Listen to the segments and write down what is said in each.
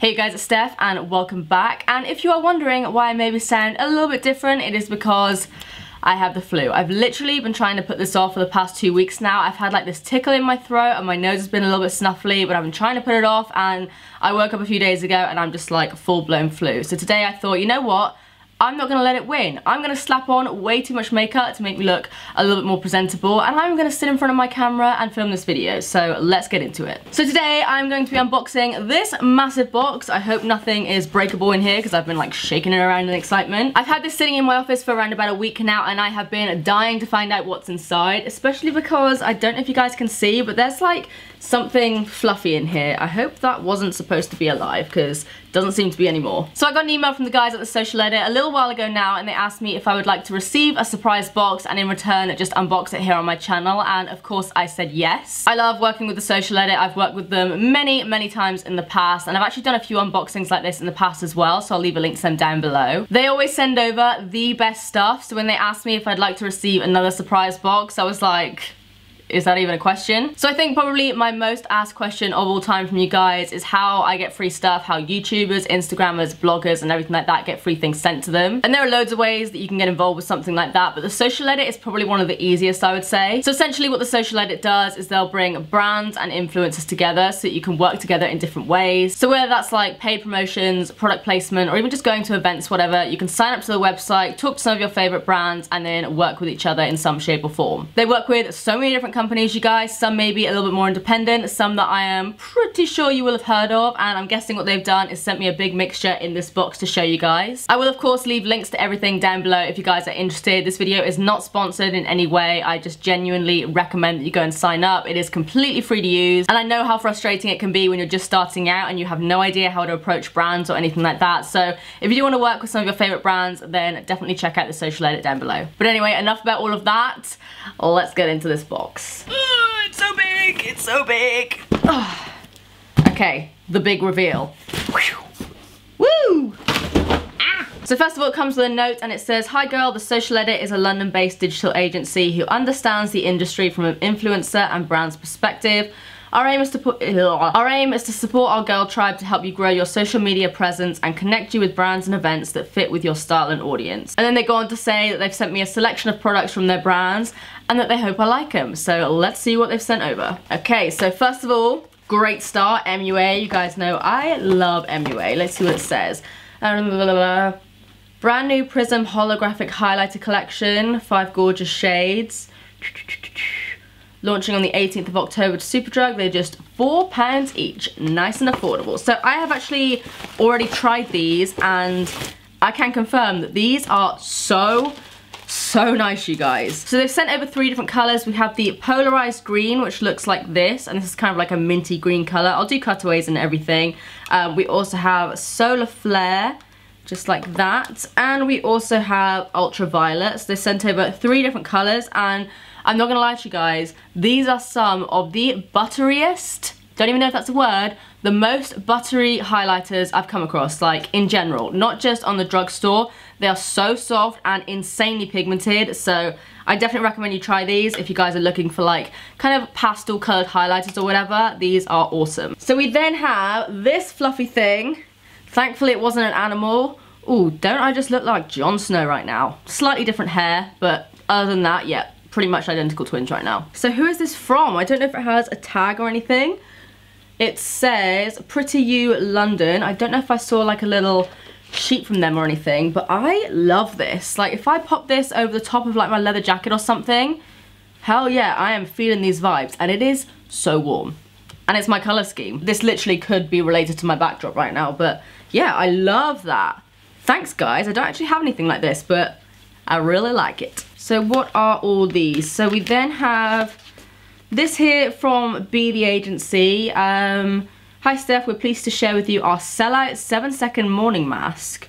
Hey guys, it's Steph and welcome back. And if you are wondering why I maybe sound a little bit different, it is because I have the flu. I've literally been trying to put this off for the past two weeks now. I've had like this tickle in my throat and my nose has been a little bit snuffly, but I've been trying to put it off and I woke up a few days ago and I'm just like full blown flu. So today I thought, you know what? I'm not going to let it win. I'm going to slap on way too much makeup to make me look a little bit more presentable and I'm going to sit in front of my camera and film this video. So let's get into it. So today I'm going to be unboxing this massive box. I hope nothing is breakable in here because I've been like shaking it around in excitement. I've had this sitting in my office for around about a week now and I have been dying to find out what's inside, especially because I don't know if you guys can see, but there's like something fluffy in here. I hope that wasn't supposed to be alive because it doesn't seem to be anymore. So I got an email from the guys at the Social Edit a little while ago now and they asked me if I would like to receive a surprise box and in return just unbox it here on my channel and of course I said yes. I love working with the Social Edit. I've worked with them many, many times in the past and I've actually done a few unboxings like this in the past as well so I'll leave a link to them down below. They always send over the best stuff so when they asked me if I'd like to receive another surprise box I was like is that even a question? So I think probably my most asked question of all time from you guys is how I get free stuff, how YouTubers, Instagrammers, bloggers and everything like that get free things sent to them. And there are loads of ways that you can get involved with something like that, but the social edit is probably one of the easiest I would say. So essentially what the social edit does is they'll bring brands and influencers together so that you can work together in different ways. So whether that's like paid promotions, product placement, or even just going to events, whatever, you can sign up to the website, talk to some of your favorite brands, and then work with each other in some shape or form. They work with so many different companies, you guys. Some may be a little bit more independent, some that I am pretty sure you will have heard of, and I'm guessing what they've done is sent me a big mixture in this box to show you guys. I will of course leave links to everything down below if you guys are interested. This video is not sponsored in any way. I just genuinely recommend that you go and sign up. It is completely free to use, and I know how frustrating it can be when you're just starting out and you have no idea how to approach brands or anything like that. So if you do want to work with some of your favorite brands, then definitely check out the social edit down below. But anyway, enough about all of that. Let's get into this box Oh, it's so big, it's so big. okay, the big reveal. Woo! So first of all, it comes with a note and it says, Hi girl, The Social Edit is a London-based digital agency who understands the industry from an influencer and brand's perspective. Our aim is to put our aim is to support our girl tribe to help you grow your social media presence and connect you with brands and events that fit with your style and audience. And then they go on to say that they've sent me a selection of products from their brands and that they hope I like them. So let's see what they've sent over. Okay, so first of all, great start, MUA. You guys know I love MUA. Let's see what it says. Brand new Prism holographic highlighter collection, five gorgeous shades launching on the 18th of October to Superdrug. They're just £4 each, nice and affordable. So I have actually already tried these and I can confirm that these are so, so nice, you guys. So they've sent over three different colors. We have the polarized green, which looks like this, and this is kind of like a minty green color. I'll do cutaways and everything. Um, we also have solar flare, just like that. And we also have ultraviolet. So they sent over three different colors and I'm not gonna lie to you guys, these are some of the butteriest, don't even know if that's a word, the most buttery highlighters I've come across, like in general, not just on the drugstore. They are so soft and insanely pigmented, so I definitely recommend you try these if you guys are looking for like kind of pastel colored highlighters or whatever. These are awesome. So we then have this fluffy thing. Thankfully it wasn't an animal. Ooh, don't I just look like Jon Snow right now? Slightly different hair, but other than that, yeah, pretty much identical twins right now. So who is this from? I don't know if it has a tag or anything. It says Pretty You London. I don't know if I saw like a little sheet from them or anything, but I love this. Like if I pop this over the top of like my leather jacket or something, hell yeah, I am feeling these vibes and it is so warm. And it's my color scheme. This literally could be related to my backdrop right now, but yeah, I love that. Thanks guys, I don't actually have anything like this, but I really like it. So what are all these? So we then have this here from Be The Agency. Um, Hi Steph, we're pleased to share with you our sellout 7 second morning mask.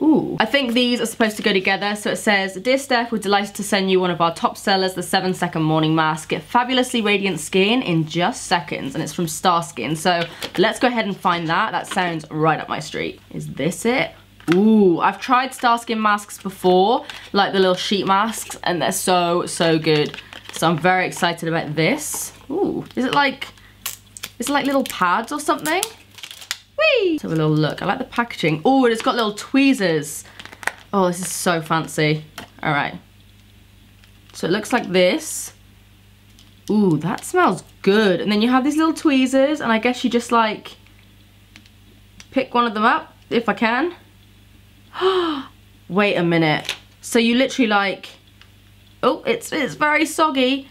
Ooh. I think these are supposed to go together. So it says, Dear Steph, we're delighted to send you one of our top sellers, the 7 second morning mask. Get fabulously radiant skin in just seconds. And it's from Star Skin. So let's go ahead and find that. That sounds right up my street. Is this it? Ooh, I've tried Starskin masks before, like the little sheet masks, and they're so, so good. So I'm very excited about this. Ooh, is it like, is it like little pads or something? Whee! Let's have a little look. I like the packaging. Oh, and it's got little tweezers. Oh, this is so fancy. All right. So it looks like this. Ooh, that smells good. And then you have these little tweezers, and I guess you just like pick one of them up, if I can. Wait a minute. So you literally like, oh, it's, it's very soggy.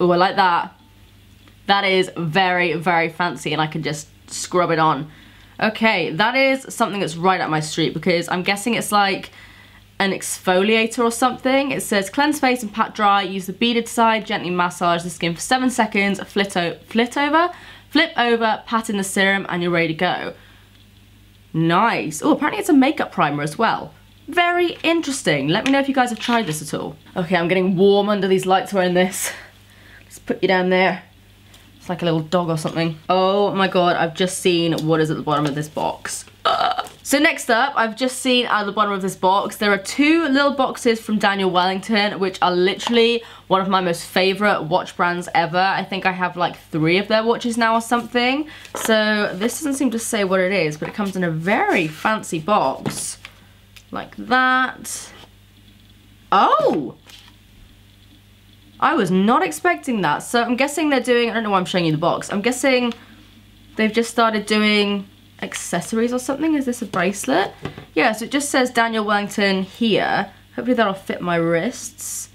Oh, I like that. That is very, very fancy and I can just scrub it on. Okay, that is something that's right up my street because I'm guessing it's like an exfoliator or something. It says cleanse face and pat dry, use the beaded side, gently massage the skin for seven seconds, flit, flit over, flip over, pat in the serum and you're ready to go. Nice. Oh, apparently it's a makeup primer as well. Very interesting. Let me know if you guys have tried this at all. Okay, I'm getting warm under these lights wearing this. Let's put you down there. Like a little dog or something. Oh my god, I've just seen what is at the bottom of this box. So next up, I've just seen at the bottom of this box, there are two little boxes from Daniel Wellington, which are literally one of my most favorite watch brands ever. I think I have like three of their watches now or something. So this doesn't seem to say what it is, but it comes in a very fancy box. Like that. Oh! I was not expecting that. So I'm guessing they're doing, I don't know why I'm showing you the box. I'm guessing they've just started doing accessories or something. Is this a bracelet? Yeah, so it just says Daniel Wellington here. Hopefully that'll fit my wrists.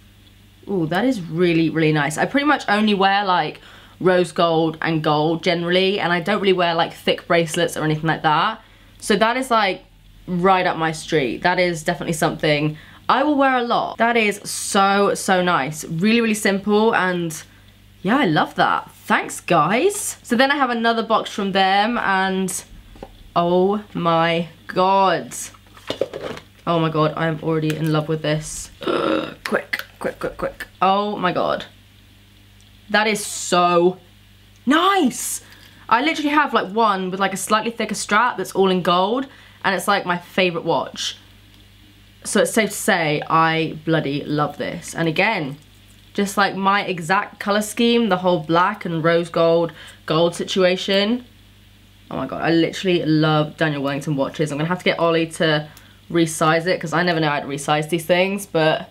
Ooh, that is really, really nice. I pretty much only wear like rose gold and gold generally, and I don't really wear like thick bracelets or anything like that. So that is like right up my street. That is definitely something I will wear a lot. That is so, so nice. Really, really simple and yeah, I love that. Thanks, guys. So then I have another box from them and Oh my god. Oh my god, I am already in love with this. quick, quick, quick, quick. Oh my god. That is so nice. I literally have like one with like a slightly thicker strap that's all in gold and it's like my favorite watch. So it's safe to say I bloody love this. And again, just like my exact color scheme, the whole black and rose gold, gold situation. Oh my god, I literally love Daniel Wellington watches. I'm gonna have to get Ollie to resize it because I never know how to resize these things, but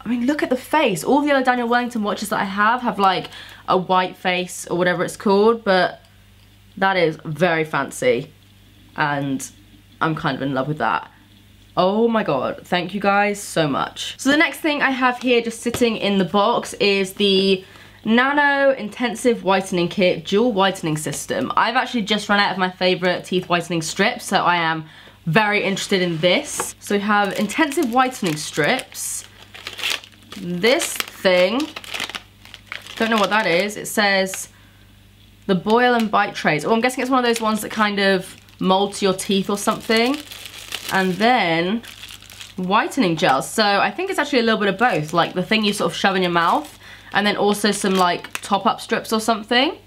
I mean, look at the face. All the other Daniel Wellington watches that I have have like a white face or whatever it's called, but that is very fancy and I'm kind of in love with that. Oh my god, thank you guys so much. So the next thing I have here just sitting in the box is the Nano Intensive Whitening Kit Dual Whitening System. I've actually just run out of my favourite teeth whitening strips, so I am very interested in this. So we have Intensive Whitening Strips. This thing, don't know what that is. It says the boil and bite trays. Oh, I'm guessing it's one of those ones that kind of molds your teeth or something. And then whitening gels. So I think it's actually a little bit of both. Like the thing you sort of shove in your mouth and then also some like top-up strips or something.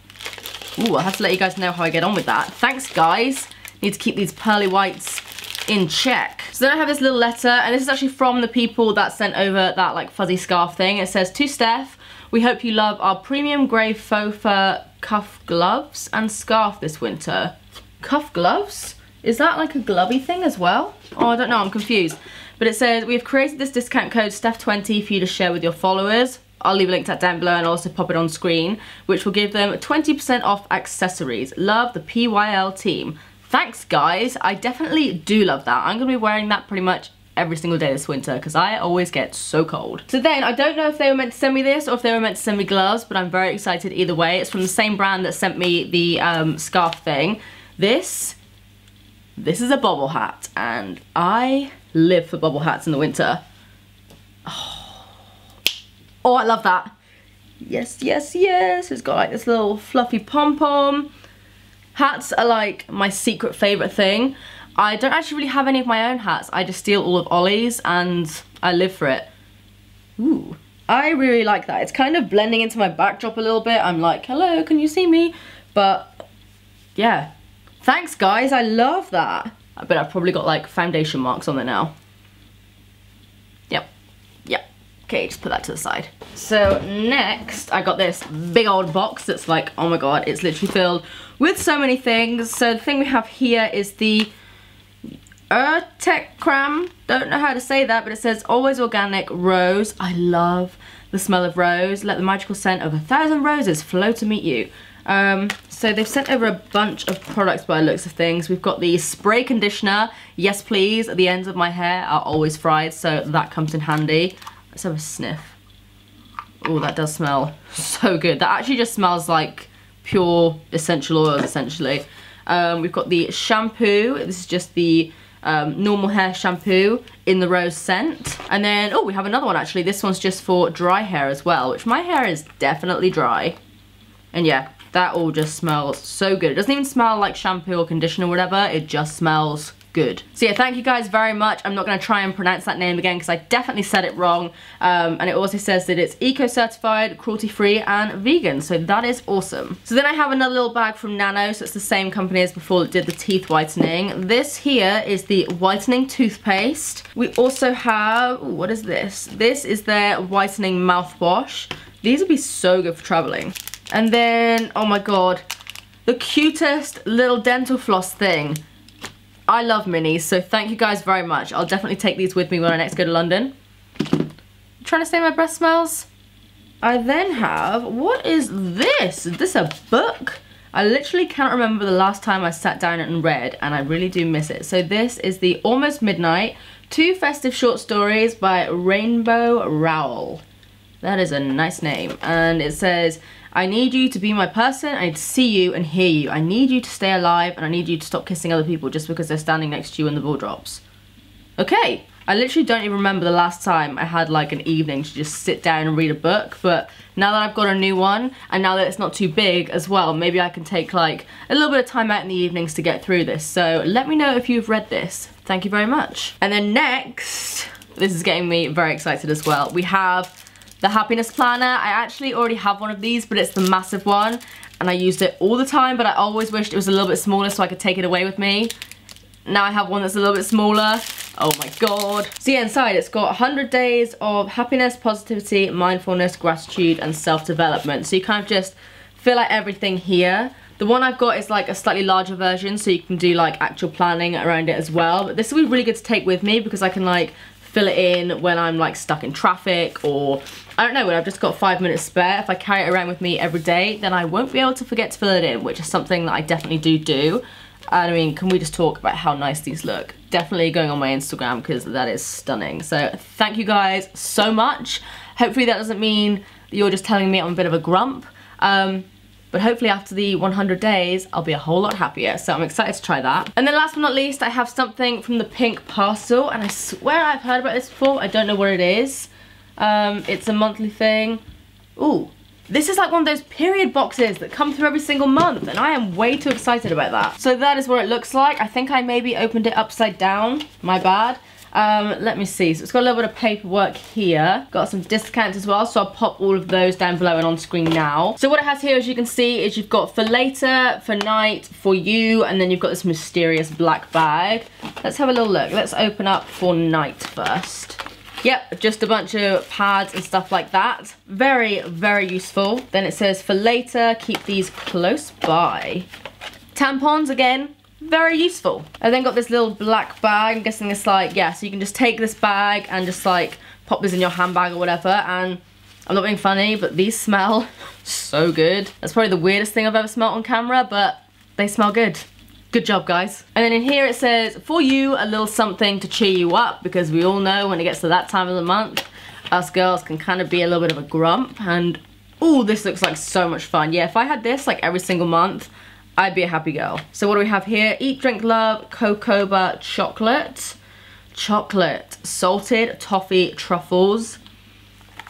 Ooh, I'll have to let you guys know how I get on with that. Thanks, guys. Need to keep these pearly whites in check. So then I have this little letter, and this is actually from the people that sent over that like fuzzy scarf thing. It says, to Steph, we hope you love our premium grey faux fur cuff gloves and scarf this winter. Cuff gloves? Is that like a glovey thing as well? Oh, I don't know, I'm confused. But it says, we have created this discount code STEPH20 for you to share with your followers. I'll leave a link to that down below and also pop it on screen, which will give them 20% off accessories. Love the PYL team. Thanks guys, I definitely do love that. I'm gonna be wearing that pretty much every single day this winter because I always get so cold. So then, I don't know if they were meant to send me this or if they were meant to send me gloves, but I'm very excited either way. It's from the same brand that sent me the um, scarf thing. This, this is a bobble hat and I live for bobble hats in the winter. Oh. Oh, I love that. Yes, yes, yes. It's got like this little fluffy pom-pom. Hats are like my secret favourite thing. I don't actually really have any of my own hats. I just steal all of Ollie's and I live for it. Ooh. I really like that. It's kind of blending into my backdrop a little bit. I'm like, hello, can you see me? But yeah. Thanks guys, I love that. I bet I've probably got like foundation marks on there now. Yep, yep. Okay, just put that to the side. So next, I got this big old box that's like, oh my god, it's literally filled with so many things. So the thing we have here is the Urtekram. Don't know how to say that, but it says always organic rose. I love the smell of rose. Let the magical scent of a thousand roses flow to meet you. Um, so they've sent over a bunch of products by looks of things. We've got the spray conditioner. Yes, please. The ends of my hair are always fried, so that comes in handy. Let's have a sniff. Oh, that does smell so good. That actually just smells like pure essential oils, essentially. Um, we've got the shampoo. This is just the um, normal hair shampoo in the rose scent. And then, oh, we have another one actually. This one's just for dry hair as well, which my hair is definitely dry. And yeah, that all just smells so good. It doesn't even smell like shampoo or conditioner or whatever. It just smells good. So yeah, thank you guys very much. I'm not going to try and pronounce that name again because I definitely said it wrong. Um, and it also says that it's eco-certified, cruelty-free and vegan. So that is awesome. So then I have another little bag from Nano. So it's the same company as before that did the teeth whitening. This here is the whitening toothpaste. We also have, what is this? This is their whitening mouthwash. These would be so good for traveling. And then, oh my god, the cutest little dental floss thing. I love minis, so thank you guys very much. I'll definitely take these with me when I next go to London. trying to say my breath smells? I then have, what is this? Is this a book? I literally cannot remember the last time I sat down and read, and I really do miss it. So this is the Almost Midnight, Two Festive Short Stories by Rainbow Rowell. That is a nice name. And it says, I need you to be my person. I need to see you and hear you. I need you to stay alive and I need you to stop kissing other people just because they're standing next to you when the ball drops. Okay. I literally don't even remember the last time I had like an evening to just sit down and read a book, but now that I've got a new one, and now that it's not too big as well, maybe I can take like a little bit of time out in the evenings to get through this. So let me know if you've read this. Thank you very much. And then next, this is getting me very excited as well. We have the happiness planner. I actually already have one of these, but it's the massive one. And I used it all the time, but I always wished it was a little bit smaller so I could take it away with me. Now I have one that's a little bit smaller. Oh my god. So yeah, inside it's got 100 days of happiness, positivity, mindfulness, gratitude, and self-development. So you kind of just fill out everything here. The one I've got is like a slightly larger version so you can do like actual planning around it as well. But this will be really good to take with me because I can like fill it in when I'm like stuck in traffic or I don't know, when I've just got five minutes spare. If I carry it around with me every day, then I won't be able to forget to fill it in, which is something that I definitely do do. And I mean, can we just talk about how nice these look? Definitely going on my Instagram because that is stunning. So thank you guys so much. Hopefully that doesn't mean you're just telling me I'm a bit of a grump. Um, but hopefully after the 100 days, I'll be a whole lot happier. So I'm excited to try that. And then last but not least, I have something from the Pink Parcel. And I swear I've heard about this before. I don't know what it is. Um, it's a monthly thing. Ooh, this is like one of those period boxes that come through every single month and I am way too excited about that. So that is what it looks like. I think I maybe opened it upside down, my bad. Um, let me see, so it's got a little bit of paperwork here. Got some discounts as well, so I'll pop all of those down below and on screen now. So what it has here, as you can see, is you've got for later, for night, for you, and then you've got this mysterious black bag. Let's have a little look. Let's open up for night first. Yep, just a bunch of pads and stuff like that. Very, very useful. Then it says for later, keep these close by. Tampons again, very useful. I then got this little black bag. I'm guessing it's like, yeah, so you can just take this bag and just like pop this in your handbag or whatever. And I'm not being funny, but these smell so good. That's probably the weirdest thing I've ever smelled on camera, but they smell good. Good job, guys. And then in here it says, for you, a little something to cheer you up, because we all know when it gets to that time of the month, us girls can kind of be a little bit of a grump. And, oh, this looks like so much fun. Yeah, if I had this like every single month, I'd be a happy girl. So what do we have here? Eat, Drink, Love, Cocoba Chocolate. Chocolate. Salted toffee truffles.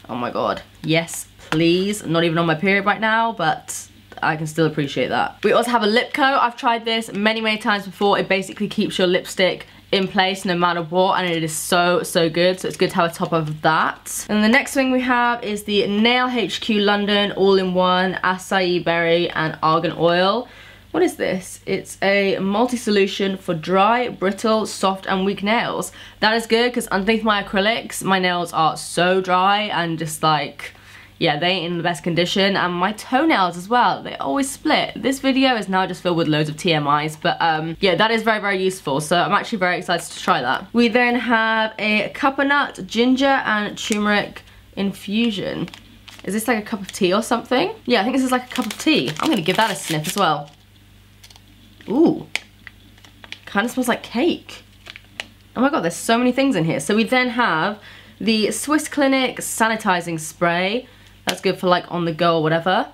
Oh my god. Yes, please. Not even on my period right now, but I can still appreciate that. We also have a lip coat. I've tried this many, many times before. It basically keeps your lipstick in place no matter what and it is so so good so it's good to have a top of that and the next thing we have is the nail hq london all-in-one acai berry and argan oil What is this? It's a multi-solution for dry, brittle, soft and weak nails. That is good because underneath my acrylics, my nails are so dry and just like, yeah, they ain't in the best condition. And my toenails as well, they always split. This video is now just filled with loads of TMIs, but um, yeah, that is very, very useful. So I'm actually very excited to try that. We then have a kappa nut, ginger and turmeric infusion. Is this like a cup of tea or something? Yeah, I think this is like a cup of tea. I'm gonna give that a sniff as well. Ooh, kind of smells like cake. Oh my god, there's so many things in here. So we then have the Swiss Clinic sanitizing spray. That's good for like on the go or whatever.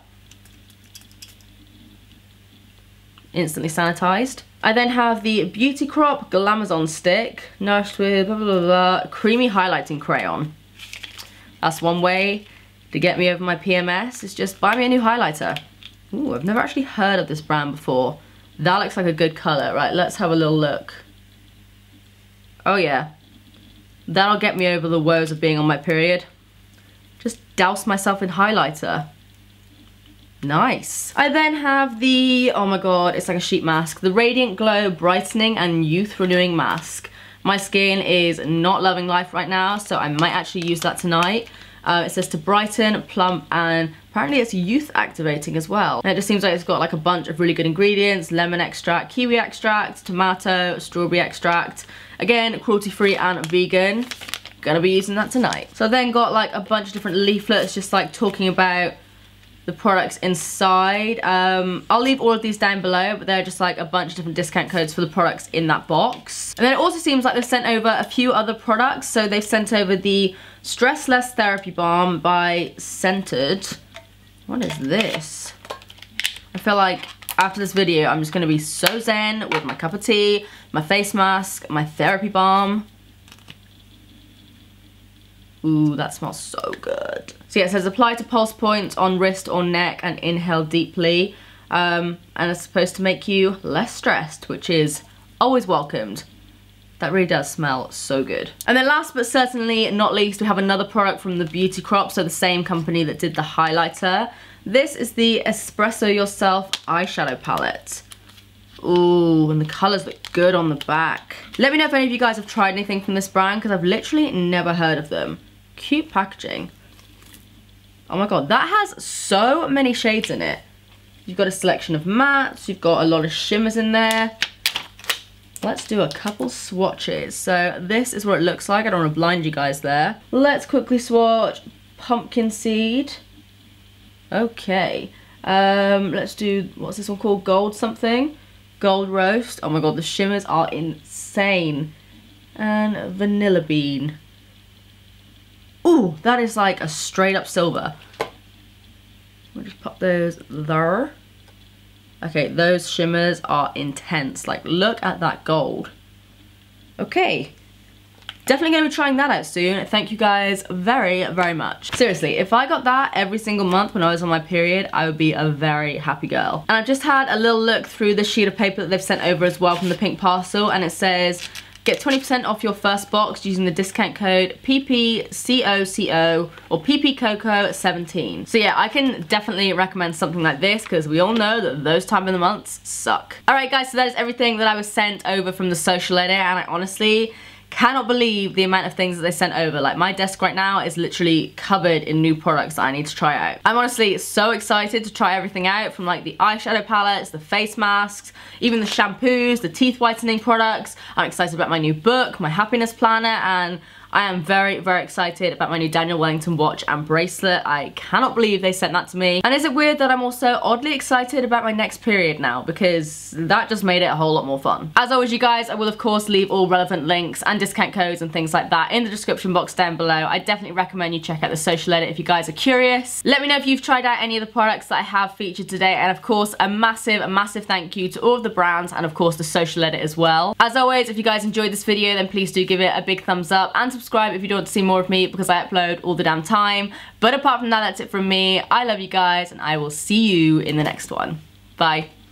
Instantly sanitized. I then have the Beauty Crop Glamazon stick, nourished with blah, blah, blah, blah, creamy highlighting crayon. That's one way to get me over my PMS, is just buy me a new highlighter. Ooh, I've never actually heard of this brand before. That looks like a good color. Right, let's have a little look. Oh yeah. That'll get me over the woes of being on my period. Douse myself in highlighter. Nice. I then have the, oh my god, it's like a sheet mask. The Radiant Glow Brightening and Youth Renewing Mask. My skin is not loving life right now, so I might actually use that tonight. Uh, it says to brighten, plump, and apparently it's youth activating as well. And it just seems like it's got like a bunch of really good ingredients, lemon extract, kiwi extract, tomato, strawberry extract. Again, cruelty free and vegan. Gonna be using that tonight. So I then got like a bunch of different leaflets just like talking about the products inside. Um, I'll leave all of these down below, but they're just like a bunch of different discount codes for the products in that box. And then it also seems like they've sent over a few other products. So they've sent over the Stress Less Therapy Balm by Scentered. What is this? I feel like after this video, I'm just gonna be so zen with my cup of tea, my face mask, my therapy balm. Ooh, that smells so good. So yeah, it says apply to pulse points on wrist or neck and inhale deeply. Um, and it's supposed to make you less stressed, which is always welcomed. That really does smell so good. And then last but certainly not least, we have another product from the Beauty Crop, so the same company that did the highlighter. This is the Espresso Yourself eyeshadow palette. Ooh, and the colours look good on the back. Let me know if any of you guys have tried anything from this brand, because I've literally never heard of them. Cute packaging. Oh my god, that has so many shades in it. You've got a selection of mattes, you've got a lot of shimmers in there. Let's do a couple swatches. So this is what it looks like. I don't want to blind you guys there. Let's quickly swatch pumpkin seed. Okay. Um, let's do, what's this one called? Gold something? Gold roast. Oh my god, the shimmers are insane. And vanilla bean. Ooh, that is like a straight up silver. We'll just pop those there. Okay, those shimmers are intense. Like, look at that gold. Okay. Definitely going to be trying that out soon. Thank you guys very, very much. Seriously, if I got that every single month when I was on my period, I would be a very happy girl. And I've just had a little look through the sheet of paper that they've sent over as well from the pink parcel, and it says Get 20% off your first box using the discount code PPCOCO or PPCOCO17. So yeah, I can definitely recommend something like this because we all know that those time of the months suck. Alright guys, so that is everything that I was sent over from the social edit and I honestly cannot believe the amount of things that they sent over. Like my desk right now is literally covered in new products that I need to try out. I'm honestly so excited to try everything out from like the eyeshadow palettes, the face masks, even the shampoos, the teeth whitening products. I'm excited about my new book, my happiness planner, and I am very, very excited about my new Daniel Wellington watch and bracelet. I cannot believe they sent that to me. And is it weird that I'm also oddly excited about my next period now? Because that just made it a whole lot more fun. As always, you guys, I will of course leave all relevant links and discount codes and things like that in the description box down below. I definitely recommend you check out the social edit if you guys are curious. Let me know if you've tried out any of the products that I have featured today. And of course, a massive, a massive thank you to all of the brands and of course the social edit as well. As always, if you guys enjoyed this video, then please do give it a big thumbs up and subscribe if you don't want to see more of me because I upload all the damn time. But apart from that, that's it from me. I love you guys and I will see you in the next one. Bye.